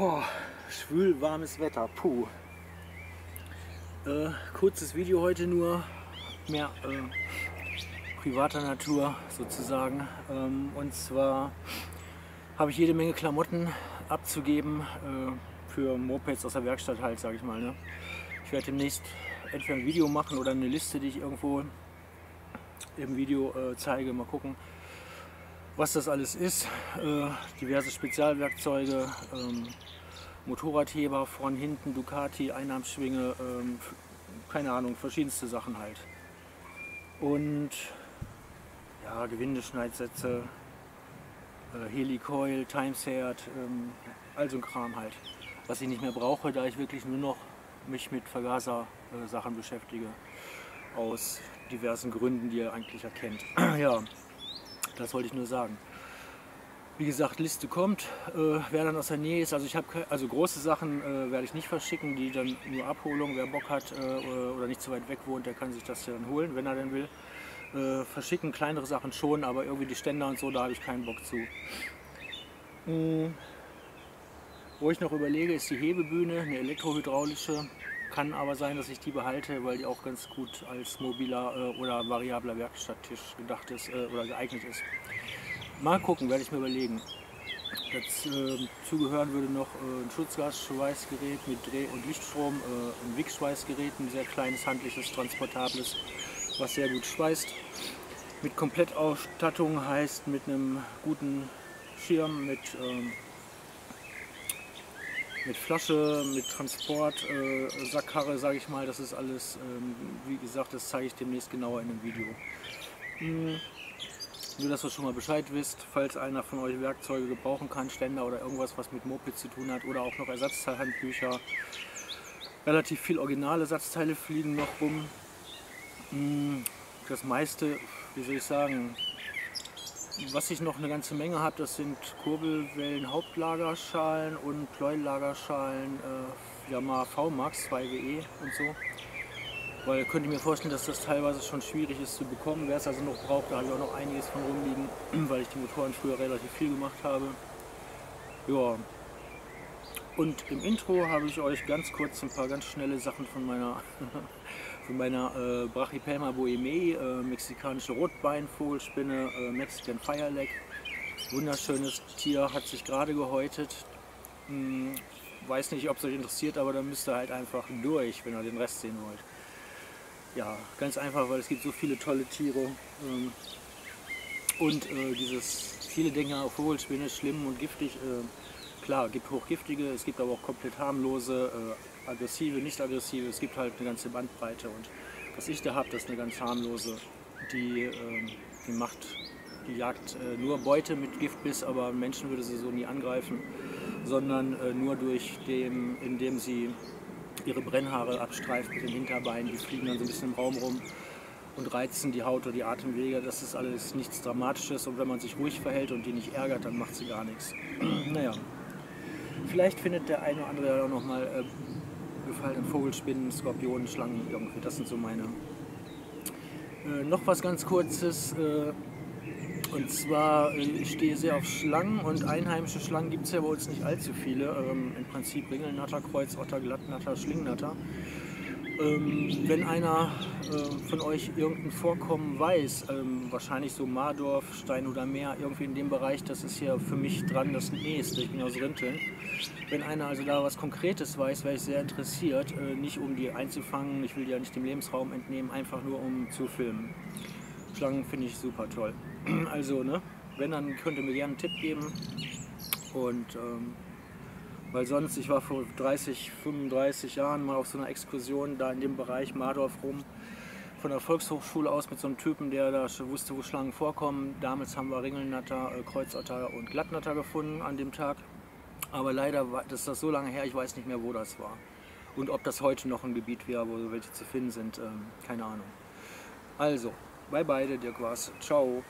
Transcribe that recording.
Boah, schwül warmes Wetter, puh. Äh, kurzes Video heute nur, mehr äh, privater Natur sozusagen. Ähm, und zwar habe ich jede Menge Klamotten abzugeben äh, für Mopeds aus der Werkstatt halt, sage ich mal. Ne? Ich werde demnächst entweder ein Video machen oder eine Liste, die ich irgendwo im Video äh, zeige. Mal gucken, was das alles ist. Äh, diverse Spezialwerkzeuge, ähm, Motorradheber, vorn, hinten, Ducati, Einarmschwinge, ähm, keine Ahnung, verschiedenste Sachen halt. Und ja, Gewindeschneidsätze, äh, Helicoil, Timesert, ähm, all so ein Kram halt. Was ich nicht mehr brauche, da ich wirklich nur noch mich mit Vergaser-Sachen beschäftige. Aus diversen Gründen, die ihr eigentlich erkennt. ja, das wollte ich nur sagen. Wie gesagt, Liste kommt, äh, wer dann aus der Nähe ist. Also ich habe also große Sachen äh, werde ich nicht verschicken, die dann nur Abholung. Wer Bock hat äh, oder nicht zu weit weg wohnt, der kann sich das dann holen, wenn er denn will. Äh, verschicken kleinere Sachen schon, aber irgendwie die Ständer und so, da habe ich keinen Bock zu. Mhm. Wo ich noch überlege, ist die Hebebühne, eine elektrohydraulische. Kann aber sein, dass ich die behalte, weil die auch ganz gut als mobiler äh, oder variabler Werkstatttisch gedacht ist äh, oder geeignet ist. Mal gucken, werde ich mir überlegen. Dazu äh, gehören würde noch äh, ein Schutzgasschweißgerät mit Dreh- und Lichtstrom, äh, ein Wick-Schweißgerät, ein sehr kleines, handliches, transportables, was sehr gut schweißt. Mit Komplettausstattung heißt mit einem guten Schirm, mit ähm, mit Flasche, mit Transport, äh, Sackkarre, sage ich mal. Das ist alles, ähm, wie gesagt, das zeige ich demnächst genauer in dem Video. Hm. Nur, dass ihr schon mal Bescheid wisst, falls einer von euch Werkzeuge gebrauchen kann, Ständer oder irgendwas, was mit Moped zu tun hat oder auch noch Ersatzteilhandbücher. Relativ viel Originalersatzteile fliegen noch rum. Hm. Das meiste, wie soll ich sagen, was ich noch eine ganze Menge habe, das sind Kurbelwellen Hauptlagerschalen und Pleuellagerschalen äh, Yamaha VMAX 2WE und so. Weil könnt ihr mir vorstellen, dass das teilweise schon schwierig ist zu bekommen. Wer es also noch braucht, da habe ich auch noch einiges von rumliegen, weil ich die Motoren früher relativ viel gemacht habe. Ja. Und im Intro habe ich euch ganz kurz ein paar ganz schnelle Sachen von meiner von meiner äh, Brachypelma boemei, äh, mexikanische Rotbeinvogelspinne, äh, Mexican Fireleg. Wunderschönes Tier, hat sich gerade gehäutet. Hm, weiß nicht, ob es euch interessiert, aber dann müsst ihr halt einfach durch, wenn ihr den Rest sehen wollt. Ja, ganz einfach, weil es gibt so viele tolle Tiere. Ähm, und äh, dieses, viele denken auf Vogelspinne schlimm und giftig. Äh, klar, es gibt hochgiftige, es gibt aber auch komplett harmlose, äh, aggressive, nicht aggressive. Es gibt halt eine ganze Bandbreite und was ich da habe, das ist eine ganz harmlose. Die, äh, die macht, die jagt äh, nur Beute mit Giftbiss, aber Menschen würde sie so nie angreifen, sondern äh, nur durch dem, indem sie ihre Brennhaare abstreift mit den Hinterbeinen. Die fliegen dann so ein bisschen im Raum rum und reizen die Haut oder die Atemwege. Das ist alles nichts Dramatisches und wenn man sich ruhig verhält und die nicht ärgert, dann macht sie gar nichts. naja, vielleicht findet der eine oder andere auch noch mal äh, gefallen an Vogelspinnen, Skorpionen, Schlangen irgendwie. Das sind so meine. Äh, noch was ganz kurzes. Äh, und zwar, äh, ich stehe sehr auf Schlangen und einheimische Schlangen gibt es ja bei uns nicht allzu viele. Ähm, Im Prinzip Ringelnatter, Kreuzotter, Glattnatter, Schlingnatter. Ähm, wenn einer äh, von euch irgendein Vorkommen weiß, ähm, wahrscheinlich so Mardorf, Stein oder Meer, irgendwie in dem Bereich, das ist hier für mich dran das nächste, ich bin aus Rinteln. Wenn einer also da was Konkretes weiß, wäre ich sehr interessiert, äh, nicht um die einzufangen, ich will die ja nicht dem Lebensraum entnehmen, einfach nur um zu filmen. Schlangen finde ich super toll. Also, ne, wenn, dann könnt ihr mir gerne einen Tipp geben und ähm, weil sonst, ich war vor 30, 35 Jahren mal auf so einer Exkursion da in dem Bereich Mardorf rum, von der Volkshochschule aus mit so einem Typen, der da wusste, wo Schlangen vorkommen. Damals haben wir Ringelnatter, äh, Kreuzotter und Glattnatter gefunden an dem Tag. Aber leider war das, das so lange her, ich weiß nicht mehr, wo das war. Und ob das heute noch ein Gebiet wäre, wo welche zu finden sind, ähm, keine Ahnung. Also, bye bye, Dirk war's. Ciao.